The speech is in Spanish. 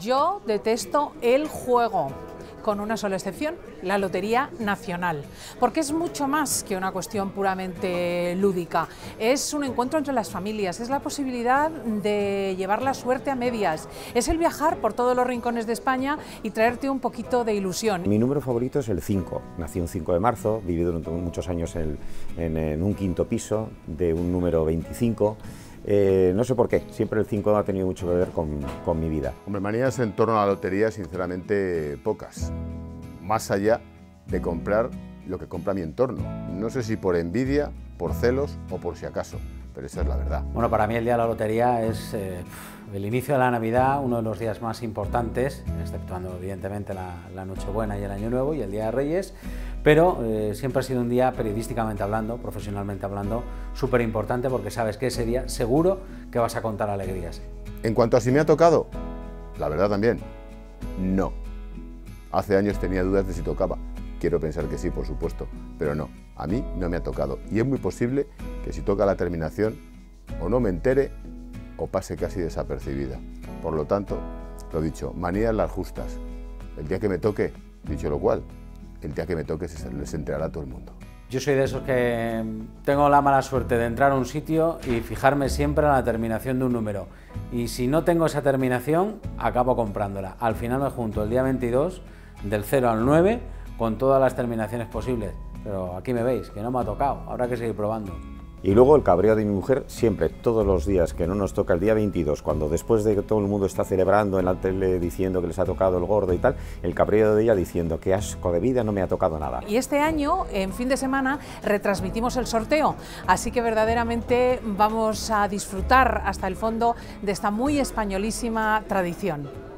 Yo detesto el juego. Con una sola excepción, la Lotería Nacional, porque es mucho más que una cuestión puramente lúdica, es un encuentro entre las familias, es la posibilidad de llevar la suerte a medias, es el viajar por todos los rincones de España y traerte un poquito de ilusión. Mi número favorito es el 5, nací un 5 de marzo, viví durante muchos años en, en un quinto piso de un número 25, eh, no sé por qué, siempre el 5 ha tenido mucho que ver con, con mi vida. Hombre, manías en torno a la lotería, sinceramente, pocas. Más allá de comprar lo que compra mi entorno. No sé si por envidia, por celos o por si acaso, pero esa es la verdad. Bueno, para mí el día de la lotería es eh, el inicio de la Navidad, uno de los días más importantes, exceptuando evidentemente la, la Nochebuena y el Año Nuevo y el Día de Reyes, pero eh, siempre ha sido un día periodísticamente hablando, profesionalmente hablando, súper importante porque sabes que ese día seguro que vas a contar alegrías. En cuanto a si me ha tocado, la verdad también, no. Hace años tenía dudas de si tocaba. Quiero pensar que sí, por supuesto, pero no, a mí no me ha tocado. Y es muy posible que si toca la terminación, o no me entere o pase casi desapercibida. Por lo tanto, lo dicho, manías las justas. El día que me toque, dicho lo cual, el día que me toque se les enterará a todo el mundo. Yo soy de esos que tengo la mala suerte de entrar a un sitio y fijarme siempre en la terminación de un número. Y si no tengo esa terminación, acabo comprándola. Al final me junto el día 22, del 0 al 9, con todas las terminaciones posibles. Pero aquí me veis, que no me ha tocado, habrá que seguir probando. Y luego el cabreo de mi mujer, siempre, todos los días, que no nos toca el día 22, cuando después de que todo el mundo está celebrando en la tele diciendo que les ha tocado el gordo y tal, el cabreo de ella diciendo que asco de vida, no me ha tocado nada. Y este año, en fin de semana, retransmitimos el sorteo, así que verdaderamente vamos a disfrutar hasta el fondo de esta muy españolísima tradición.